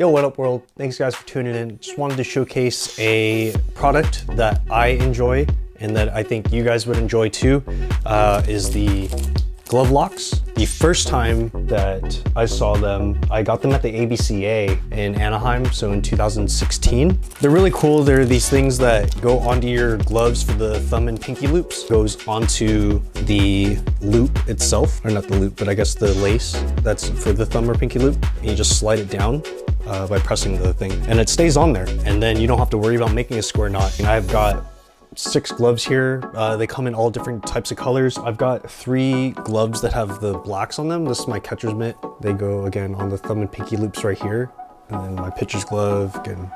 Yo, what up world? Thanks guys for tuning in. Just wanted to showcase a product that I enjoy and that I think you guys would enjoy too, uh, is the glove locks. The first time that I saw them, I got them at the ABCA in Anaheim, so in 2016. They're really cool. They're these things that go onto your gloves for the thumb and pinky loops. Goes onto the loop itself, or not the loop, but I guess the lace that's for the thumb or pinky loop. And you just slide it down uh, by pressing the thing and it stays on there. And then you don't have to worry about making a square knot. And I've got six gloves here. Uh, they come in all different types of colors. I've got three gloves that have the blacks on them. This is my catcher's mitt. They go again on the thumb and pinky loops right here. And then my pitcher's glove again.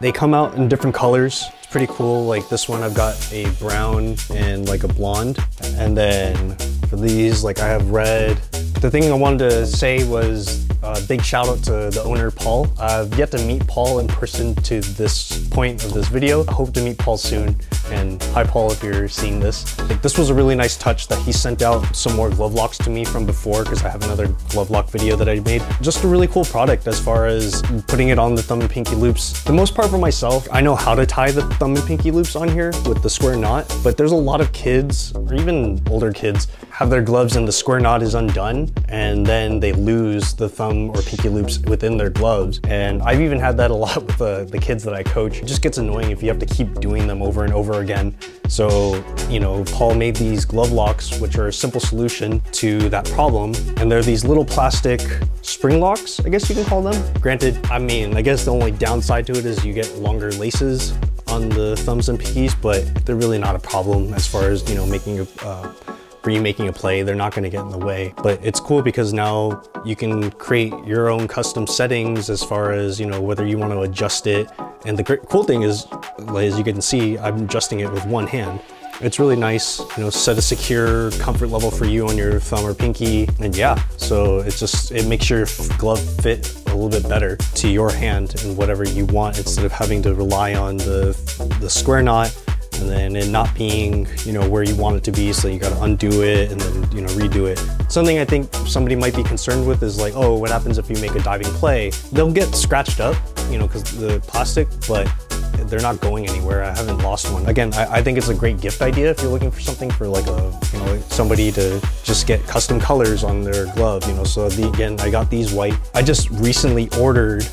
They come out in different colors. It's pretty cool. Like this one, I've got a brown and like a blonde. And then for these, like I have red. The thing I wanted to say was uh, big shout out to the owner, Paul. I've yet to meet Paul in person to this point of this video. I hope to meet Paul soon. And hi, Paul, if you're seeing this. Like, this was a really nice touch that he sent out some more glove locks to me from before because I have another glove lock video that I made. Just a really cool product as far as putting it on the thumb and pinky loops. The most part for myself, I know how to tie the thumb and pinky loops on here with the square knot, but there's a lot of kids, or even older kids, have their gloves and the square knot is undone and then they lose the thumb or pinky loops within their gloves. And I've even had that a lot with the, the kids that I coach. It just gets annoying if you have to keep doing them over and over again. So, you know, Paul made these glove locks, which are a simple solution to that problem. And they're these little plastic spring locks, I guess you can call them. Granted, I mean, I guess the only downside to it is you get longer laces on the thumbs and pinkies, but they're really not a problem as far as, you know, making a, uh, for you making a play, they're not gonna get in the way. But it's cool because now you can create your own custom settings as far as, you know, whether you wanna adjust it. And the cool thing is, as you can see, I'm adjusting it with one hand. It's really nice, you know, set a secure comfort level for you on your thumb or pinky. And yeah, so it just, it makes your glove fit a little bit better to your hand and whatever you want instead of having to rely on the, the square knot and then it not being, you know, where you want it to be. So you got to undo it and then, you know, redo it. Something I think somebody might be concerned with is like, oh, what happens if you make a diving play? They'll get scratched up, you know, because the plastic, but they're not going anywhere. I haven't lost one. Again, I, I, think it's a great gift idea if you're looking for something for like a, you know, somebody to just get custom colors on their glove, you know. So the, again, I got these white. I just recently ordered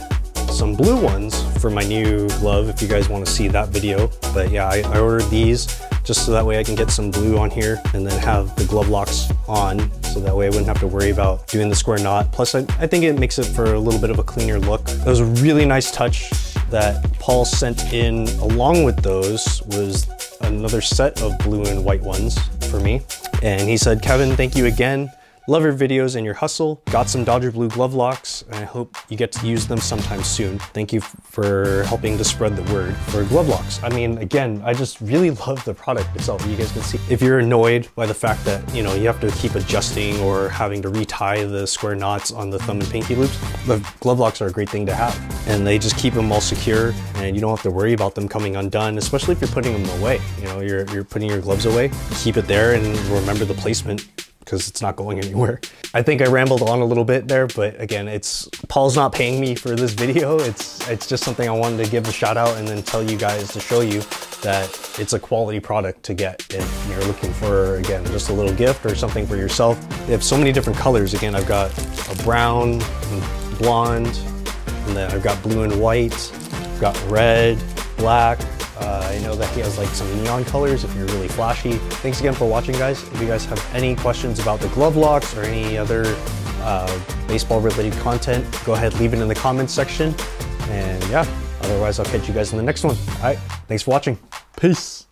some blue ones for my new glove if you guys want to see that video. But yeah, I, I ordered these just so that way I can get some blue on here and then have the glove locks on so that way I wouldn't have to worry about doing the square knot. Plus I, I think it makes it for a little bit of a cleaner look. It was a really nice touch that Paul sent in along with those was another set of blue and white ones for me. And he said, Kevin, thank you again. Love your videos and your hustle. Got some Dodger Blue glove locks and I hope you get to use them sometime soon. Thank you for helping to spread the word for glove locks. I mean, again, I just really love the product itself. You guys can see. If you're annoyed by the fact that, you know, you have to keep adjusting or having to retie the square knots on the thumb and pinky loops, the glove locks are a great thing to have. And they just keep them all secure and you don't have to worry about them coming undone, especially if you're putting them away. You know, you're, you're putting your gloves away, keep it there and remember the placement because it's not going anywhere. I think I rambled on a little bit there, but again, it's Paul's not paying me for this video. It's it's just something I wanted to give a shout out and then tell you guys to show you that it's a quality product to get if you're looking for, again, just a little gift or something for yourself. They have so many different colors. Again, I've got a brown, blonde, and then I've got blue and white, I've got red, black, uh, I know that he has like some neon colors if you're really flashy. Thanks again for watching guys. If you guys have any questions about the glove locks or any other uh, baseball related content, go ahead, leave it in the comments section. And yeah, otherwise I'll catch you guys in the next one. All right, thanks for watching. Peace.